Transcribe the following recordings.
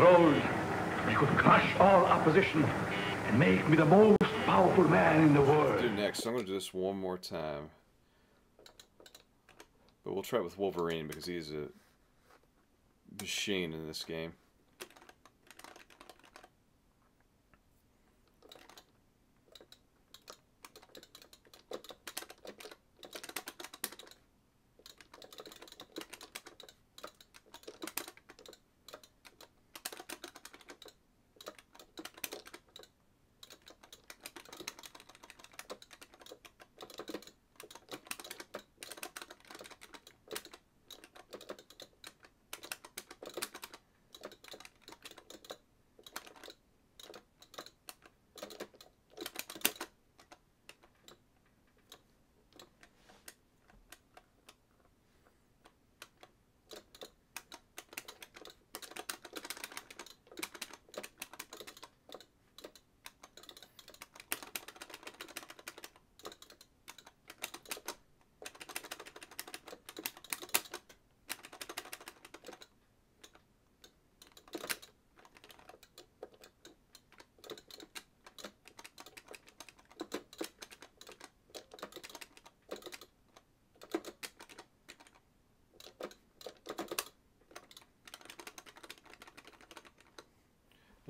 controls, I could crush all opposition and make me the most powerful man in the world. Do next. I'm gonna do this one more time. But we'll try it with Wolverine because he's a machine in this game.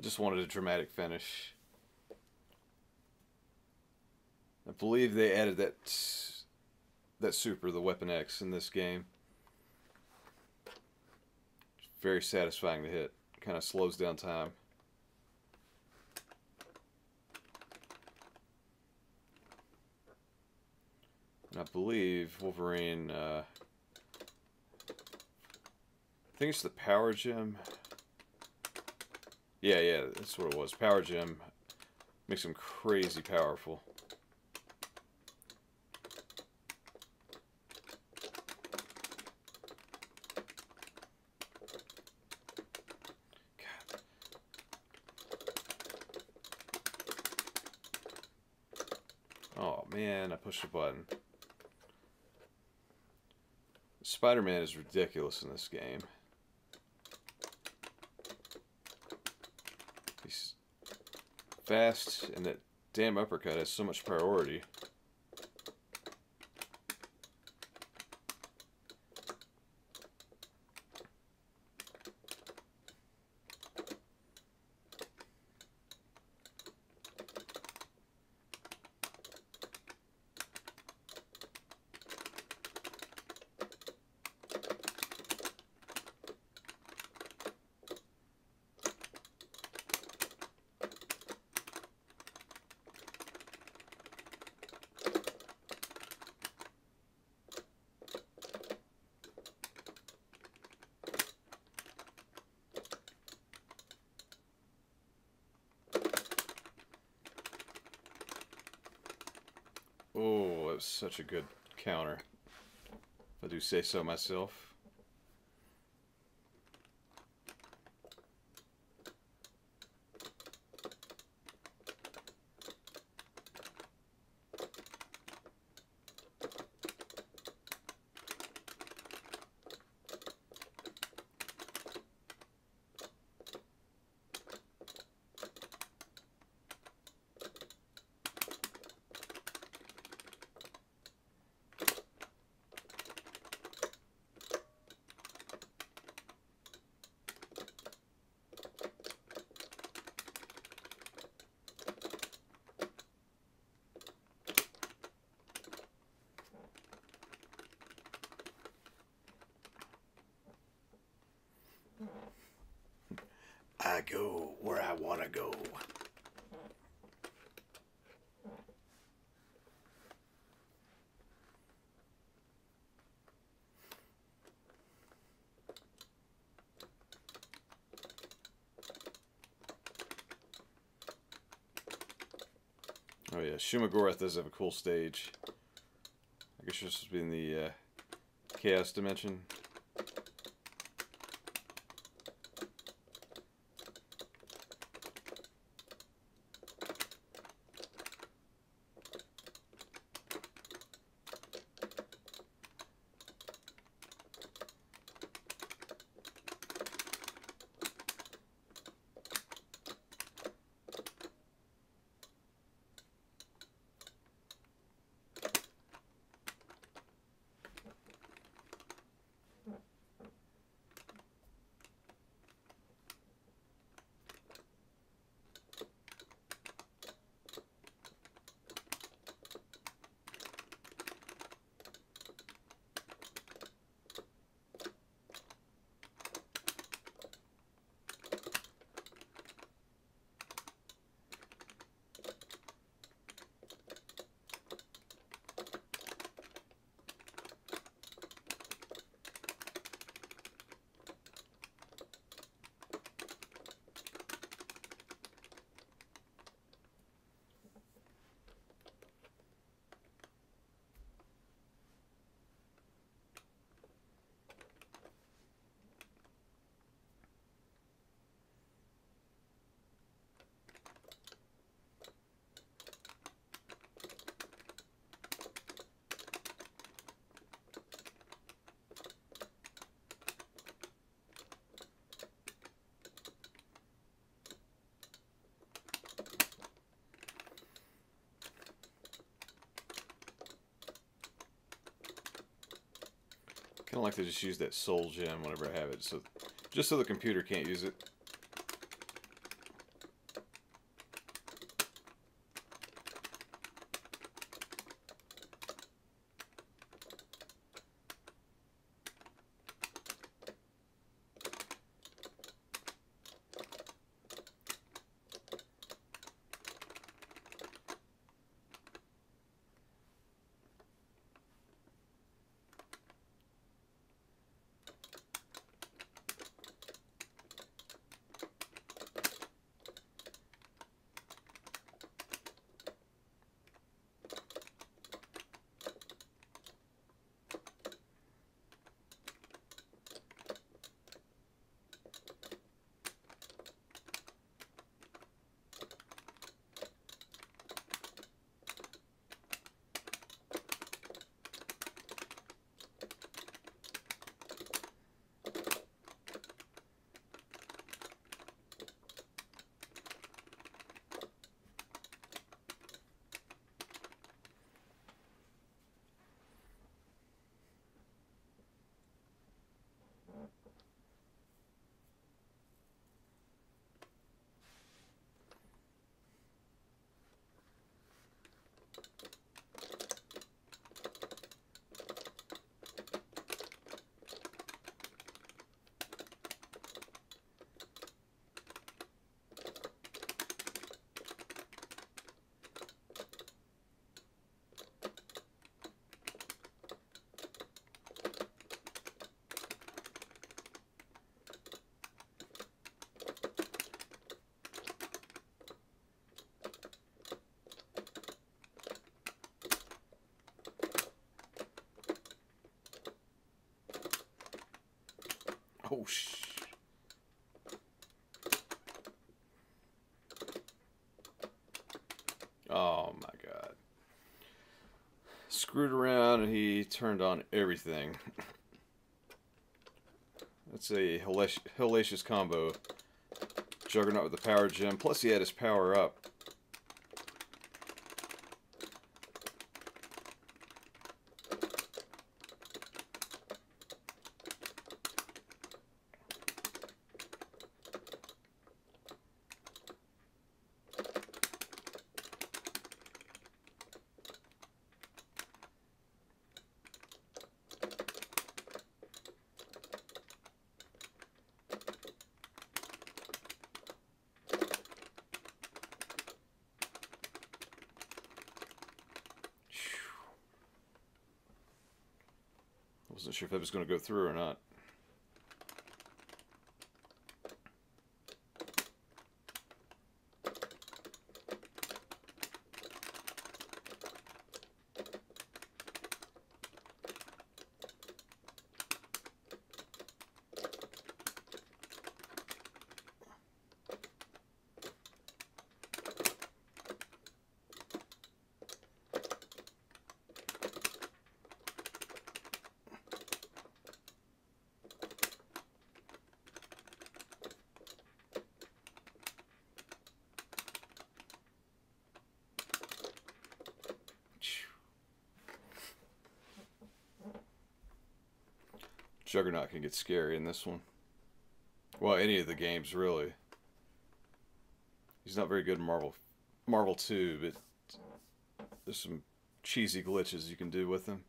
I just wanted a dramatic finish. I believe they added that that super, the Weapon X, in this game. Very satisfying to hit. Kind of slows down time. And I believe Wolverine, uh, I think it's the Power Gem. Yeah, yeah, that's what it was. Power Gem makes him crazy powerful. God. Oh man, I pushed a button. Spider-Man is ridiculous in this game. He's fast, and that damn uppercut has so much priority. Oh, that was such a good counter. If I do say so myself. I go where I want to go. Oh yeah, Shuma-Gorath does have a cool stage. I guess you're supposed to be in the uh, Chaos Dimension. Don't like to just use that soul gem whenever I have it, so just so the computer can't use it. Oh my god. Screwed around and he turned on everything. That's a hellacious, combo. Juggernaut with the power gem, plus he had his power up. Wasn't sure if it was going to go through or not. Juggernaut can get scary in this one. Well, any of the games really. He's not very good in Marvel, Marvel 2, but there's some cheesy glitches you can do with him.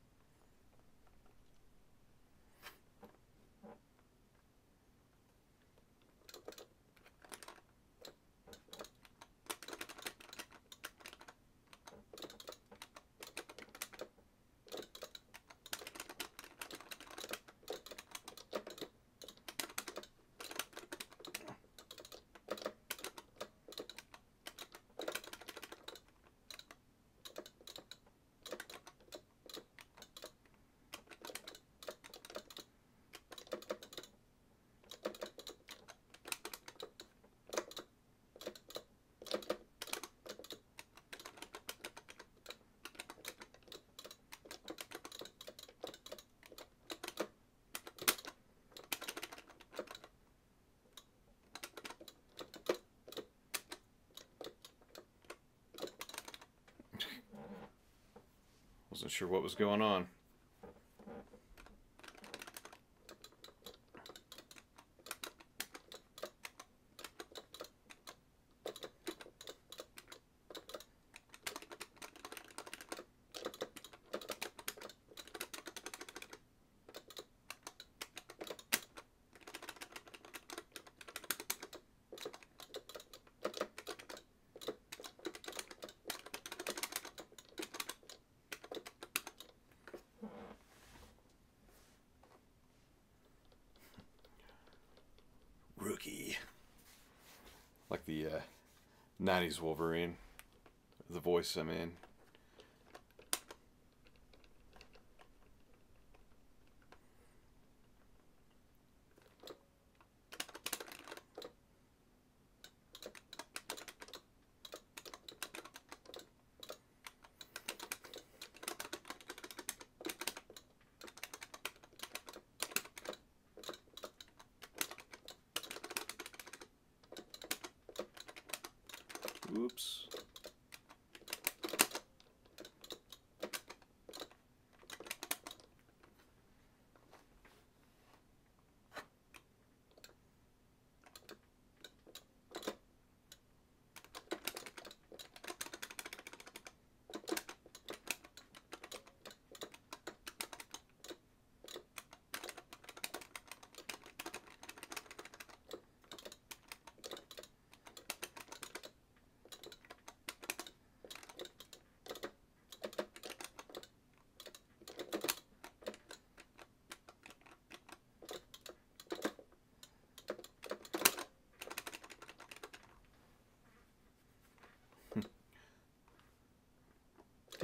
Wasn't sure what was going on. Rookie. Like the uh, 90s Wolverine. The voice, I mean. Oops.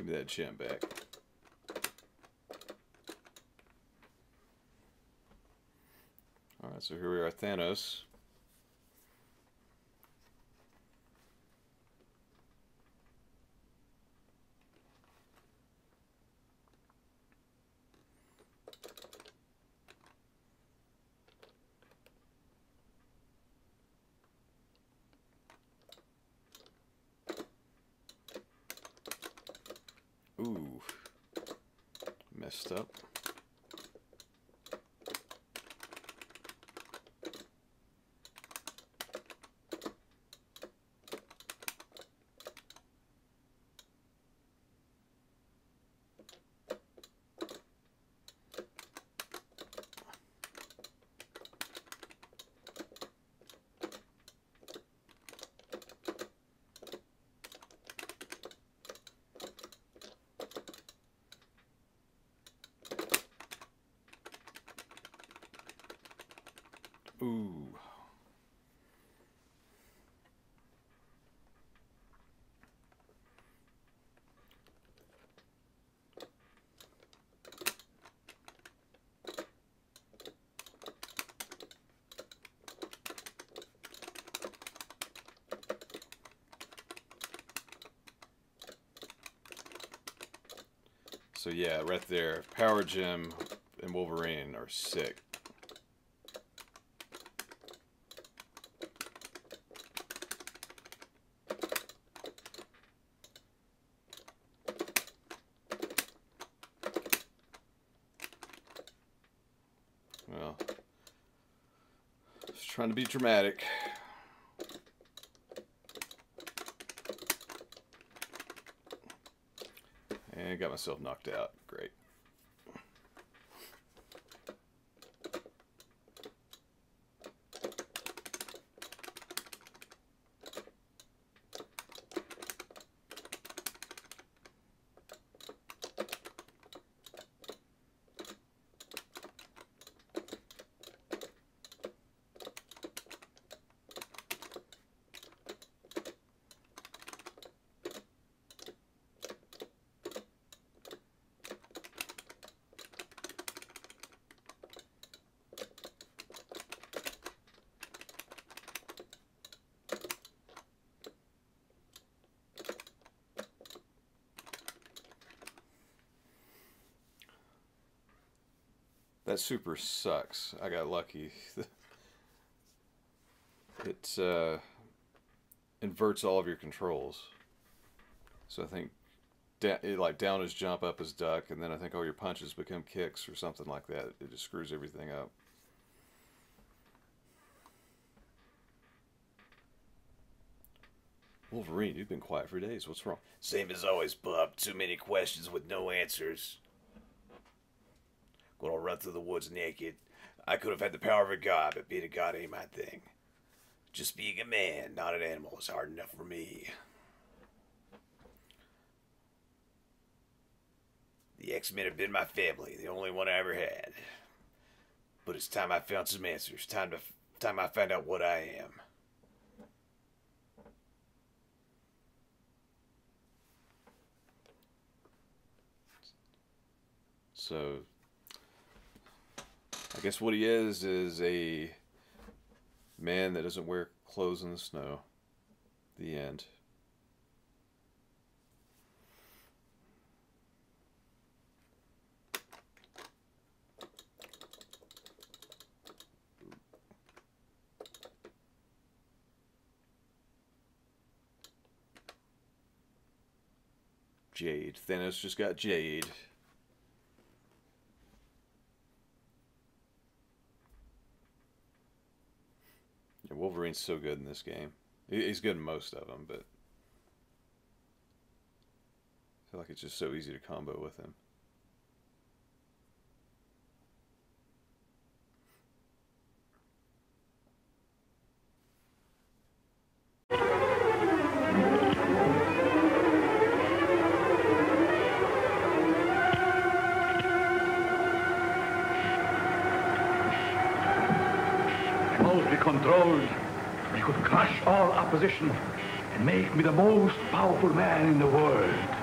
Me that gem back. Alright, so here we are, Thanos. Ooh. Messed up. Ooh. So yeah, right there, Power Gem and Wolverine are sick. Well, just trying to be dramatic. And got myself knocked out. Great. That super sucks. I got lucky. it uh, inverts all of your controls. So I think it, like down is jump, up is duck, and then I think all your punches become kicks or something like that. It just screws everything up. Wolverine, you've been quiet for days. What's wrong? Same as always, bub. Too many questions with no answers. Gonna run through the woods naked. I could have had the power of a god, but being a god ain't my thing. Just being a man, not an animal, is hard enough for me. The X-Men have been my family, the only one I ever had. But it's time I found some answers. Time to time I found out what I am. So I guess what he is is a man that doesn't wear clothes in the snow. The end. Jade. Thanos just got Jade. Wolverine's so good in this game. He's good in most of them, but I feel like it's just so easy to combo with him. All opposition and make me the most powerful man in the world.